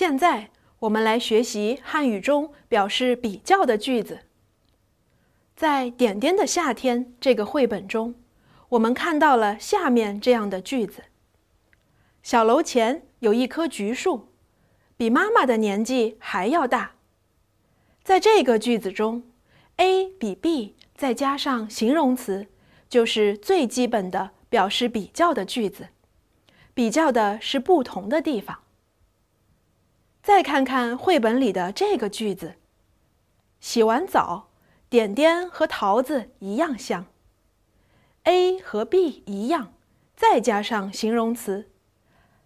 现在我们来学习汉语中表示比较的句子。在《点点的夏天》这个绘本中，我们看到了下面这样的句子：小楼前有一棵橘树，比妈妈的年纪还要大。在这个句子中，A 比 B 再加上形容词，就是最基本的表示比较的句子。比较的是不同的地方。再看看绘本里的这个句子：洗完澡，点点和桃子一样香。A 和 B 一样，再加上形容词，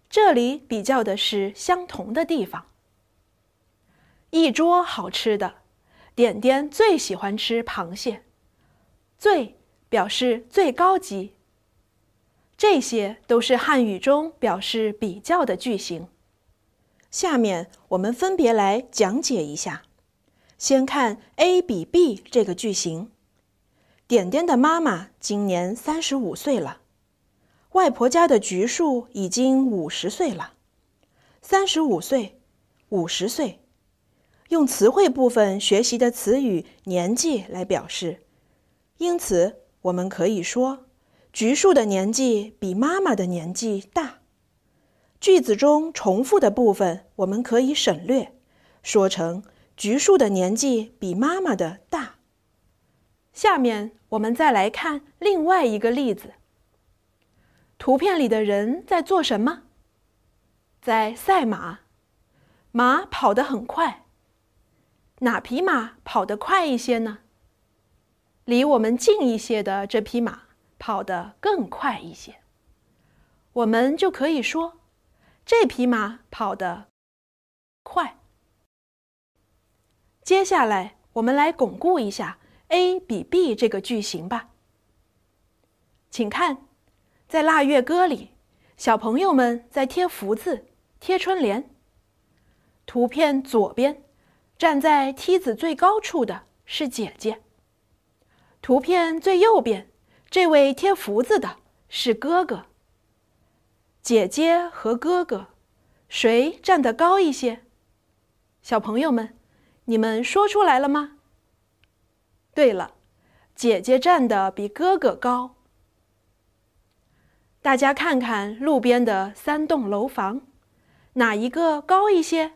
这里比较的是相同的地方。一桌好吃的，点点最喜欢吃螃蟹，最表示最高级。这些都是汉语中表示比较的句型。下面我们分别来讲解一下。先看 A 比 B 这个句型。点点的妈妈今年三十五岁了，外婆家的橘树已经五十岁了。三十五岁，五十岁，用词汇部分学习的词语“年纪”来表示，因此我们可以说，橘树的年纪比妈妈的年纪大。句子中重复的部分，我们可以省略，说成橘树的年纪比妈妈的大。下面我们再来看另外一个例子。图片里的人在做什么？在赛马，马跑得很快。哪匹马跑得快一些呢？离我们近一些的这匹马跑得更快一些。我们就可以说。这匹马跑得快。接下来，我们来巩固一下 A 比 B 这个句型吧。请看，在腊月歌里，小朋友们在贴福字、贴春联。图片左边，站在梯子最高处的是姐姐。图片最右边，这位贴福字的是哥哥。姐姐和哥哥，谁站得高一些？小朋友们，你们说出来了吗？对了，姐姐站得比哥哥高。大家看看路边的三栋楼房，哪一个高一些？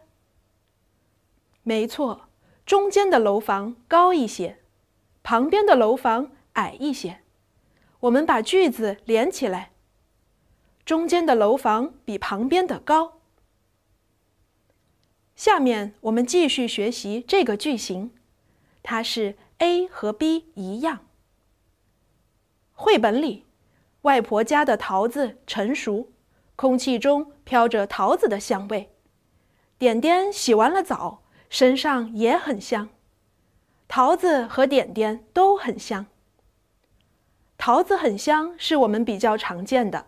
没错，中间的楼房高一些，旁边的楼房矮一些。我们把句子连起来。中间的楼房比旁边的高。下面我们继续学习这个句型，它是 A 和 B 一样。绘本里，外婆家的桃子成熟，空气中飘着桃子的香味。点点洗完了澡，身上也很香。桃子和点点都很香。桃子很香是我们比较常见的。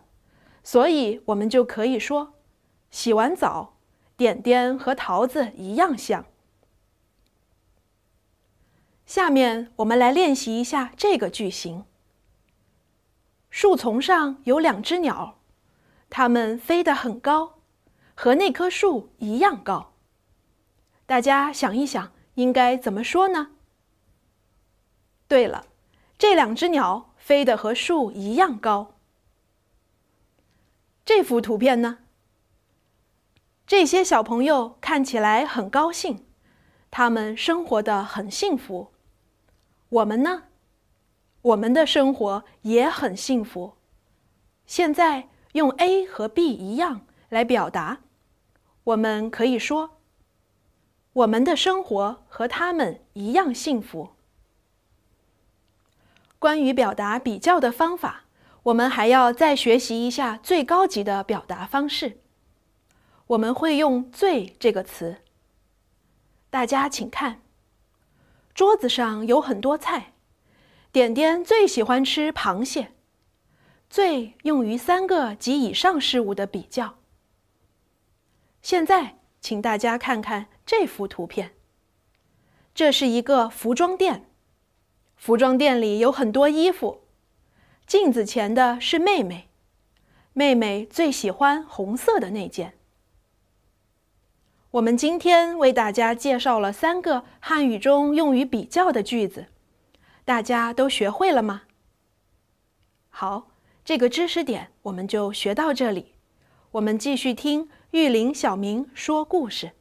所以，我们就可以说，洗完澡，点点和桃子一样香。下面我们来练习一下这个句型。树丛上有两只鸟，它们飞得很高，和那棵树一样高。大家想一想，应该怎么说呢？对了，这两只鸟飞得和树一样高。这幅图片呢？这些小朋友看起来很高兴，他们生活的很幸福。我们呢？我们的生活也很幸福。现在用 A 和 B 一样来表达，我们可以说：我们的生活和他们一样幸福。关于表达比较的方法。我们还要再学习一下最高级的表达方式。我们会用“最”这个词。大家请看，桌子上有很多菜，点点最喜欢吃螃蟹。最用于三个及以上事物的比较。现在，请大家看看这幅图片。这是一个服装店，服装店里有很多衣服。镜子前的是妹妹，妹妹最喜欢红色的那件。我们今天为大家介绍了三个汉语中用于比较的句子，大家都学会了吗？好，这个知识点我们就学到这里。我们继续听玉林小明说故事。